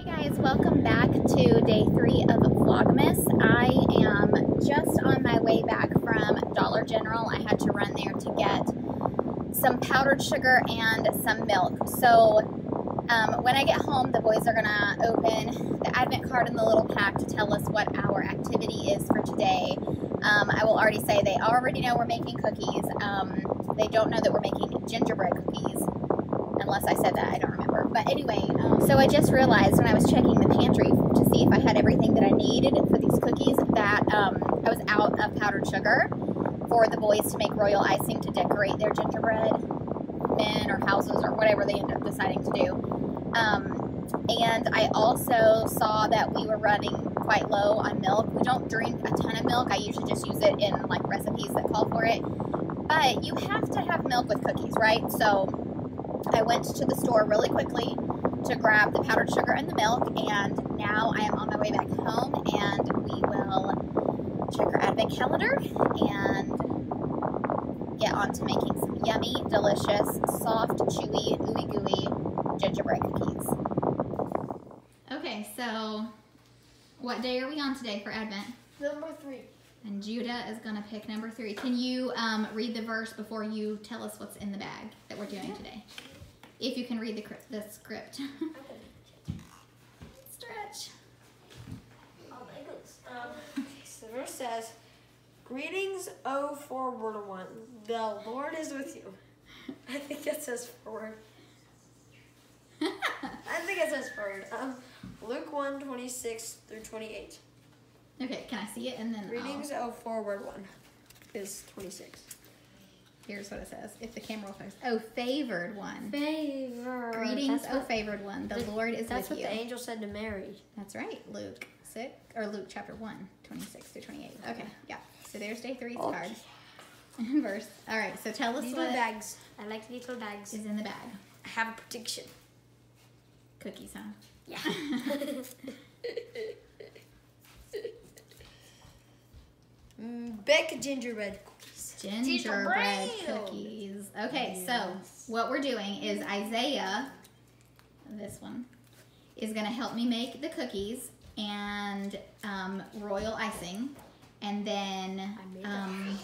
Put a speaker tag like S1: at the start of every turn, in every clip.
S1: Hey guys, welcome back to day three of Vlogmas. I am just on my way back from Dollar General. I had to run there to get some powdered sugar and some milk. So um, when I get home, the boys are gonna open the advent card in the little pack to tell us what our activity is for today. Um, I will already say they already know we're making cookies. Um, they don't know that we're making gingerbread cookies unless I said that, I don't remember. But anyway, um, so I just realized when I was checking the pantry to see if I had everything that I needed for these cookies that um, I was out of powdered sugar for the boys to make royal icing to decorate their gingerbread men or houses or whatever they end up deciding to do. Um, and I also saw that we were running quite low on milk. We don't drink a ton of milk. I usually just use it in like recipes that call for it. But you have to have milk with cookies, right? So I went to the store really quickly to grab the powdered sugar and the milk, and now I am on my way back home, and we will check our advent calendar and get on to making some yummy, delicious, soft, chewy, ooey gooey gingerbread cookies. Okay, so what day are we on today for Advent?
S2: Number three.
S1: And Judah is going to pick number three. Can you um, read the verse before you tell us what's in the bag that we're doing today? If you can read the, the script. Stretch.
S2: Oh my goodness. Um, okay, so the verse says, Greetings, O forward one. The Lord is with you. I think it says forward. I think it says forward. Um, Luke 1 26 through 28.
S1: Okay, can I see it? And then
S2: Greetings, O forward one is 26.
S1: Here's what it says. If the camera will focus. Oh, favored one.
S2: Favor.
S1: Greetings,
S2: That's
S1: oh
S2: what-
S1: favored one. The Lord is
S2: That's
S1: with
S2: what
S1: you.
S2: the angel said to Mary.
S1: That's right. Luke 6, or Luke chapter 1, 26 through 28. Okay, yeah. So there's day three's
S2: Okay.
S1: card. Verse. All right, so tell us
S2: Little
S1: what
S2: bags. I like little bags.
S1: is in the bag.
S2: I have a prediction.
S1: Cookies, huh?
S2: Yeah. Mm, Bake gingerbread cookies.
S1: Gingerbread cookies. Okay, so what we're doing is Isaiah, this one, is going to help me make the cookies and um, royal icing. And then, um,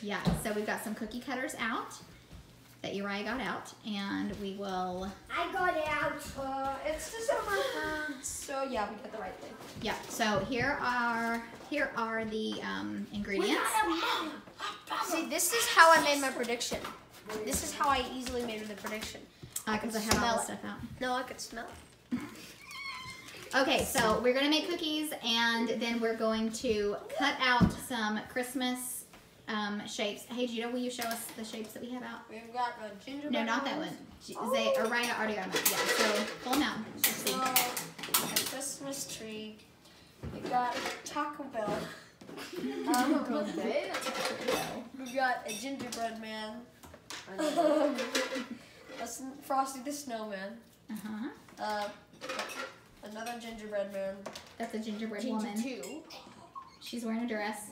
S1: yeah, so we've got some cookie cutters out that Uriah got out, and we will,
S2: I got out. Uh, it's December 3rd, so yeah, we got the right thing.
S1: yeah. So here are here are the um, ingredients.
S2: See, this is how I made my prediction. This is how I easily made the prediction.
S1: Because I have all
S2: Smell
S1: the stuff out.
S2: No, I could smell it.
S1: Okay, so we're gonna make cookies and then we're going to cut out some Christmas um, shapes. Hey Judah, will you show us the shapes that we have out?
S2: We've got a gingerbread.
S1: No, not that one. J- Zay, or Ryan already got them out. Yeah, so pull them out. Let's see.
S2: So, a Christmas tree. We got Taco Bell. Um, we got a gingerbread man. A s- Frosty the Snowman.
S1: Uh-huh.
S2: Uh, another gingerbread man.
S1: That's a gingerbread woman.
S2: two.
S1: She's wearing a dress.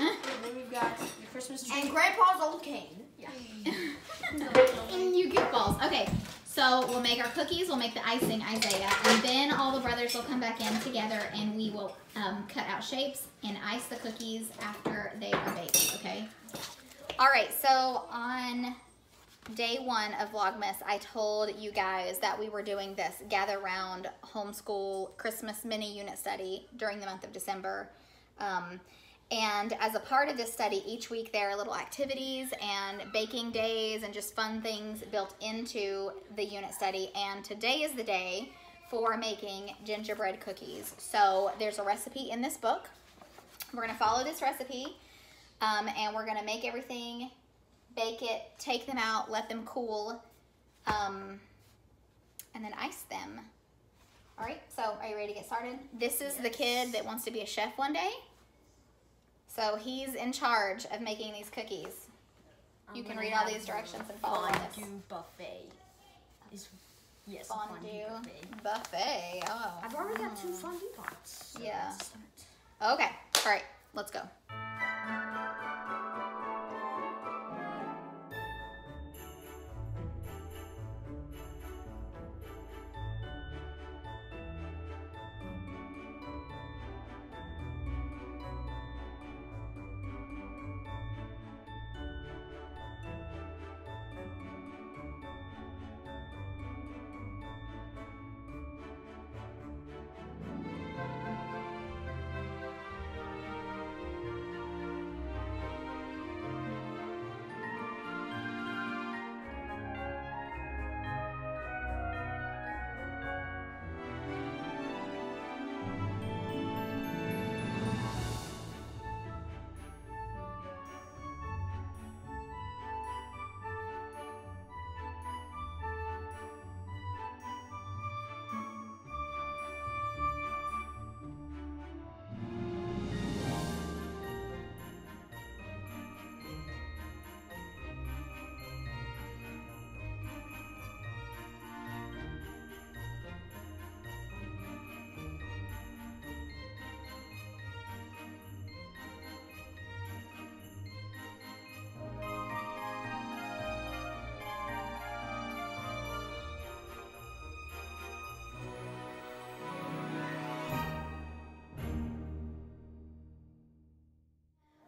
S2: And then we've got the Christmas tree.
S3: And Grandpa's old cane.
S2: yeah.
S1: you goofballs. Okay, so we'll make our cookies, we'll make the icing, Isaiah, and then all the brothers will come back in together and we will um, cut out shapes and ice the cookies after they are baked, okay? All right, so on day one of Vlogmas, I told you guys that we were doing this gather round homeschool Christmas mini unit study during the month of December. Um, and as a part of this study, each week there are little activities and baking days and just fun things built into the unit study. And today is the day for making gingerbread cookies. So there's a recipe in this book. We're gonna follow this recipe um, and we're gonna make everything, bake it, take them out, let them cool, um, and then ice them. All right, so are you ready to get started? This is the kid that wants to be a chef one day. So he's in charge of making these cookies. You can read all these directions and follow this.
S3: Fondue buffet. Is yes, a
S1: Fondue
S3: buffet.
S1: buffet. Oh.
S3: I've already got two fondue pots. so
S1: Yeah. Okay. All right. Let's go.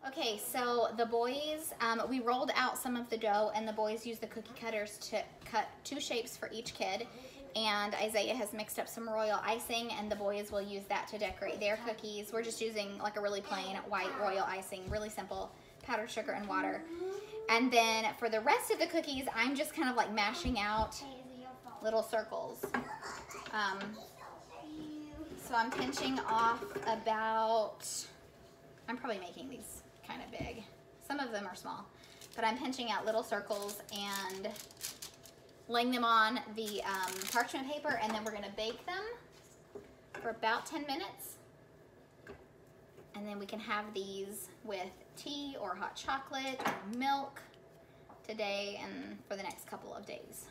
S1: Okay, so the boys, um, we rolled out some of the dough and the boys used the cookie cutters to cut two shapes for each kid. And Isaiah has mixed up some royal icing and the boys will use that to decorate their cookies. We're just using like a really plain white royal icing, really simple, powdered sugar and water. And then for the rest of the cookies, I'm just kind of like mashing out little circles. Um, so I'm pinching off about, I'm probably making these kind of big. Some of them are small, but I'm pinching out little circles and laying them on the um, parchment paper and then we're gonna bake them for about 10 minutes. And then we can have these with tea or hot chocolate or milk today and for the next couple of days.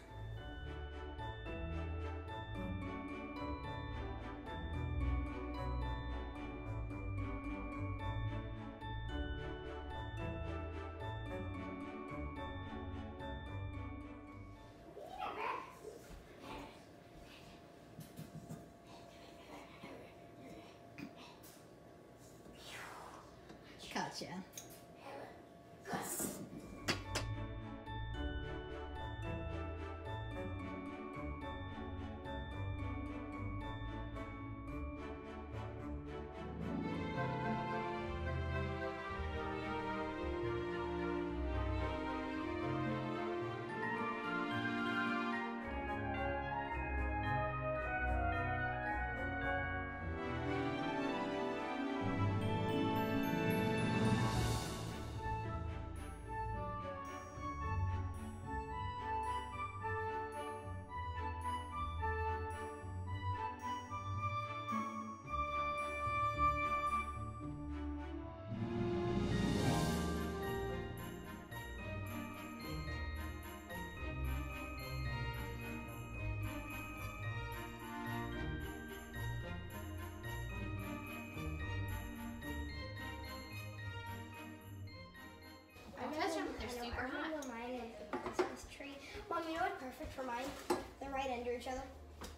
S1: Gotcha.
S4: You know what's perfect for mine? They're right under each other.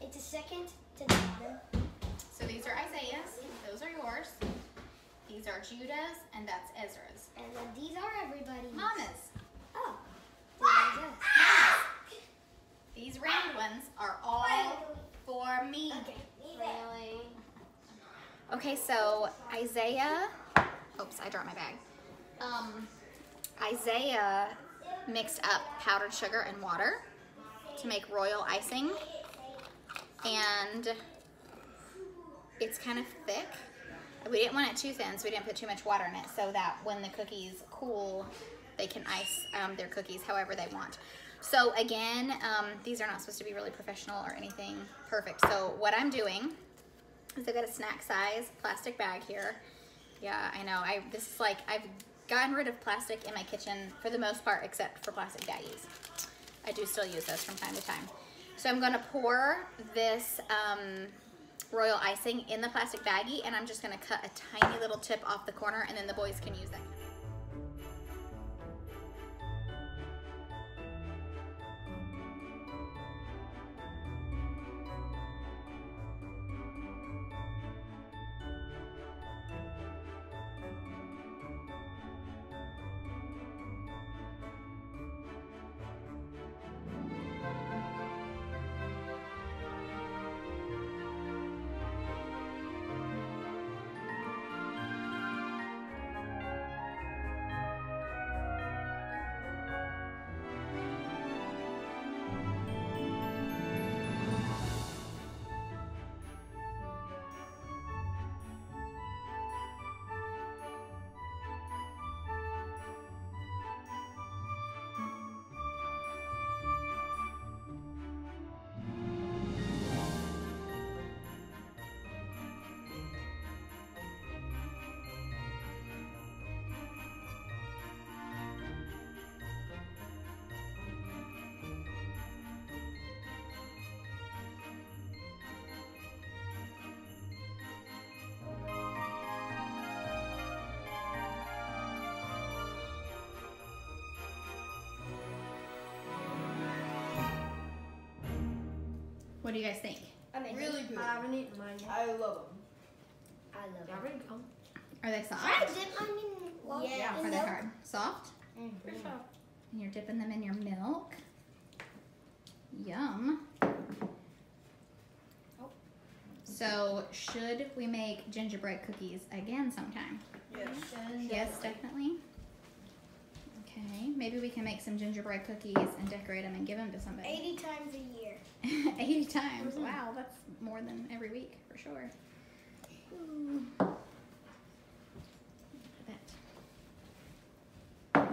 S4: It's a second to the bottom.
S1: So these are Isaiah's, those are yours. These are Judah's, and that's Ezra's.
S4: And then these are everybody's.
S1: Mama's.
S4: Oh.
S1: Mama's. These round ones are all for me.
S4: Okay. Really?
S1: Okay, so Isaiah, oops, I dropped my bag. Um, Isaiah mixed up powdered sugar and water to make royal icing. And it's kind of thick. We didn't want it too thin, so we didn't put too much water in it so that when the cookies cool, they can ice um, their cookies however they want. So again, um, these are not supposed to be really professional or anything perfect. So what I'm doing is I've got a snack size plastic bag here. Yeah, I know. I This is like, I've gotten rid of plastic in my kitchen for the most part, except for plastic baggies. I do still use those from time to time. So I'm gonna pour this um, royal icing in the plastic baggie and I'm just gonna cut a tiny little tip off the corner and then the boys can use that. What do you guys think?
S4: Amazing.
S3: Really good.
S2: I haven't eaten mine yet.
S3: I love them.
S4: I love
S2: I
S4: it.
S2: already come.
S1: Are they soft?
S4: I dip mine in Well,
S2: Yeah.
S1: Are
S4: and
S1: they hard? Soft?
S2: Mm, For sure.
S1: And you're dipping them in your milk. Yum. Oh. So, should we make gingerbread cookies again sometime?
S2: Yes.
S1: Yes, definitely. Okay, maybe we can make some gingerbread cookies and decorate them and give them to somebody.
S4: 80 times a year.
S1: 80 times. Mm-hmm. Wow, that's more than every week for sure. Ooh. That.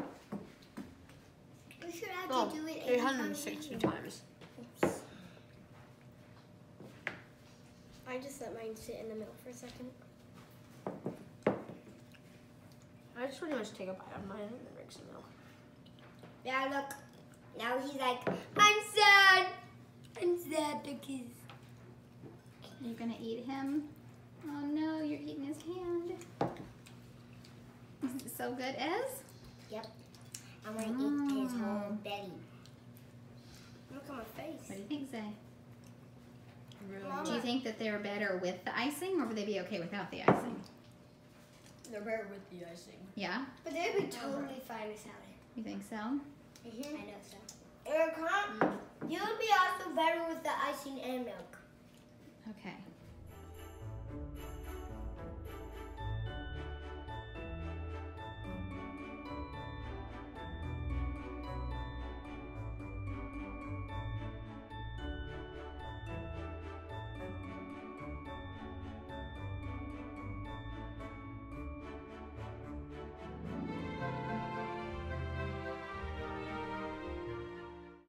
S4: We should actually
S2: Oh,
S4: do it 80 times a
S2: 860 times.
S4: I just let mine sit in the middle for a second.
S2: I just pretty much take a bite of mine and then drink some milk.
S4: Yeah, look. Now he's like, I'm sad. I'm sad because.
S1: Are you gonna eat him? Oh no, you're eating his hand. Is it so good, Ez? Yep.
S4: I'm gonna eat his whole
S1: Mm.
S4: belly. Look at my face.
S1: What do you think, Zay?
S2: Really?
S1: Do you think that they're better with the icing, or would they be okay without the icing?
S2: They're better with the icing.
S1: Yeah,
S4: But they'd be totally fine without it.
S1: you think so?
S4: Mm-hmm. I know so. Erica, you would be also better with the icing and milk.
S1: Okay.